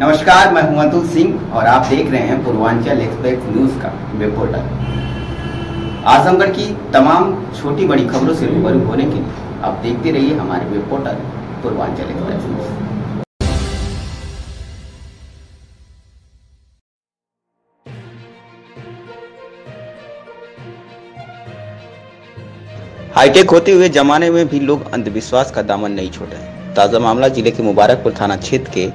नमस्कार, मैं हूँ अतुल सिंह और आप देख रहे हैं पूर्वांचल एक्सप्रेस न्यूज़ का रिपोर्टर आजमगढ़ की तमाम छोटी बड़ी खबरों से रूबरू होने के लिए आप देखते रहिए हमारे reporter Purvanchal express news. Hi tech होते हुए जमाने में भी लोग अंधविश्वास का दामन नहीं छोड़े ताज़ा मामला ज़िले के मुबारकपुर थाना क्षेत्र के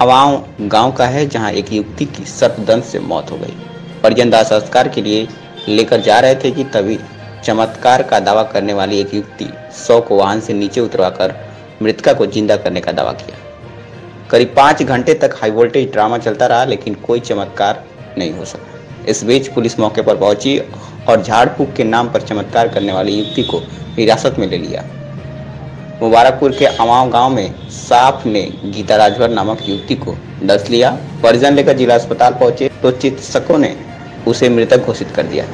अवाव गाँव का है जहाँ एक युवती की सर्पदंत से मौत हो गई। परिजन दाह संस्कार के लिए लेकर जा रहे थे कि तभी चमत्कार का दावा करने वाली एक युवती सौ को वाहन से नीचे उतरवाकर मृतका को ज़िंदा करने का दावा किया। करीब पाँच घंटे तक हाई वोल्टेज ड्रामा चलता रहा, लेकिन कोई चमत्कार नहीं हो सका। इस बीच पुलिस मौके पर पहुँची और झाड़ फूक के नाम पर चमत्कार करने वाली युवती को हिरासत में ले लिया। मुबारकपुर के अमाव गाँव में साफ़ ने गीता राजभर नामक युवती को दस लिया, परिजन लेकर जिला अस्पताल पहुँचे तो चिकित्सकों ने उसे मृतक घोषित कर दिया।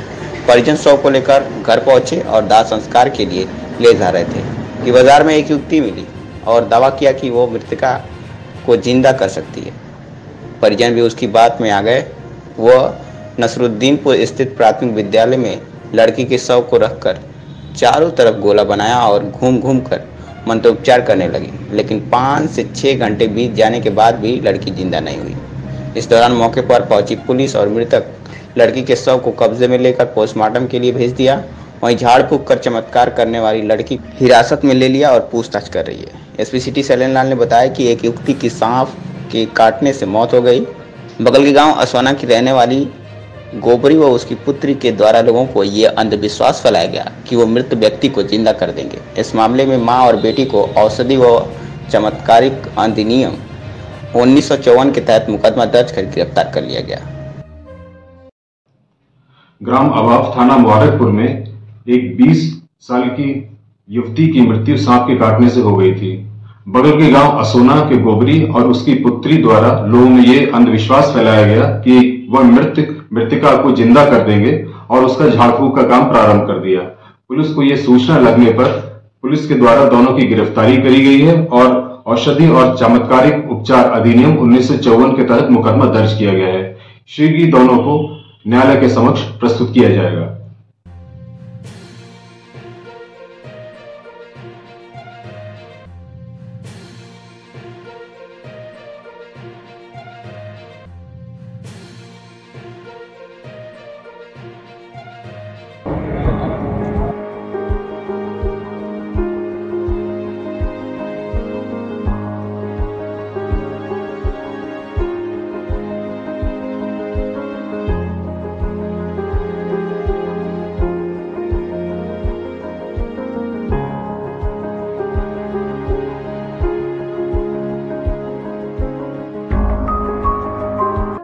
परिजन शव को लेकर घर पहुँचे और दाह संस्कार के लिए ले जा रहे थे। कि बाज़ार में एक युवती मिली और दावा किया कि वो मृतका को ज़िंदा कर सकती है। परिजन भी उसकी बात में आ गए। वह नसरुद्दीनपुर स्थित प्राथमिक विद्यालय में लड़की के शव को रखकर चारों तरफ़ गोला बनाया और घूम घूम कर मंत्रोपचार करने लगी, लेकिन पाँच से छः घंटे बीत जाने के बाद भी लड़की ज़िंदा नहीं हुई। इस दौरान मौके पर पहुँची पुलिस और मृतक। लड़की के शव को कब्जे में लेकर पोस्टमार्टम के लिए भेज दिया। वहीं झाड़ फूक कर चमत्कार करने वाली लड़की हिरासत में ले लिया और पूछताछ कर रही है। एसपी सिटी सैलन लाल ने बताया कि एक युवती की सांप के काटने से मौत हो गई। बगल के गाँव असोना की रहने वाली गोबरी व उसकी पुत्री के द्वारा लोगों को ये अंधविश्वास फैलाया गया कि वो मृत व्यक्ति को ज़िंदा कर देंगे। इस मामले में माँ और बेटी को औषधि व चमत्कारिक अधिनियम उन्नीस के तहत मुकदमा दर्ज कर गिरफ़्तार कर लिया गया। ग्राम अभाव थाना मुबारकपुर में एक 20 साल की युवती की मृत्यु सांप के काटने से हो गई थी। बगल के गाँव असोना के गोबरी और उसकी पुत्री द्वारा लोगों में ये अंधविश्वास फैलाया गया कि वह मृतक, मृतिका को ज़िंदा कर देंगे और उसका झाड़फूक का काम प्रारंभ कर दिया। पुलिस को यह सूचना लगने पर पुलिस के द्वारा दोनों की गिरफ्तारी करी गई है और औषधि और चमत्कारिक उपचार अधिनियम उन्नीस सौ चौवन के तहत मुकदमा दर्ज किया गया है। शीघ्र ही दोनों को न्यायालय के समक्ष प्रस्तुत किया जाएगा।